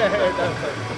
it does.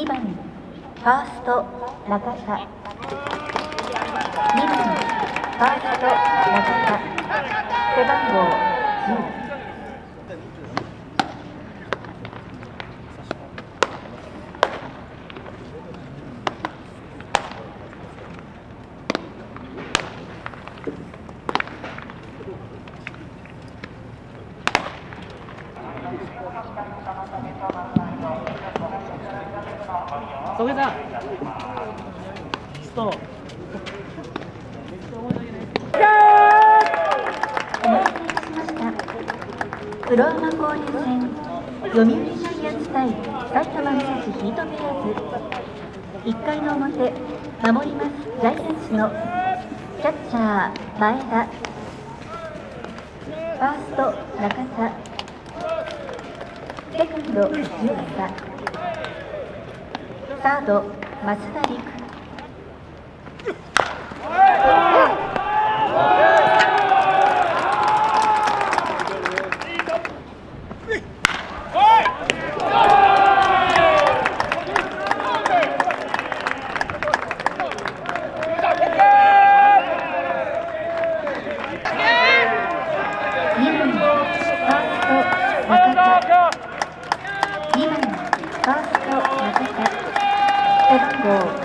2番ファースト中田2番ファースト中田。背番号10曽根さんストお待たせいた。しましたプロアマ交流戦。読売ジャイアンツ対埼玉西ヒートベアーズ1回の表守りますジャイアンツのキャッチャー前田。ファースト中田。セカンド湯浅サード増田陸。2番ファースト中田 Oh.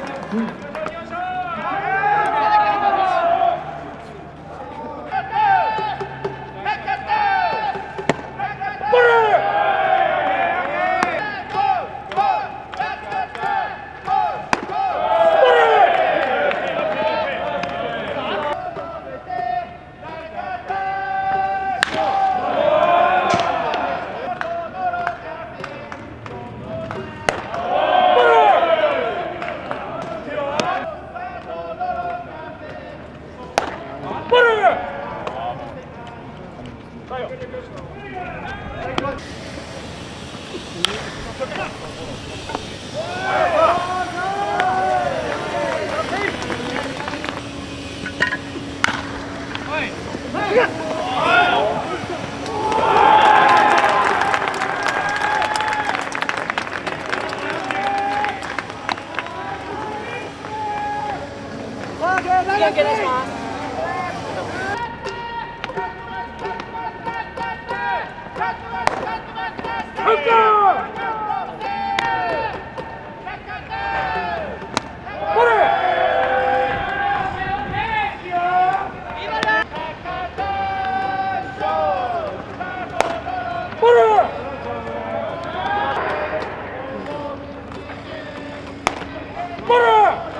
番 Пора!